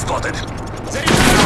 スコーテ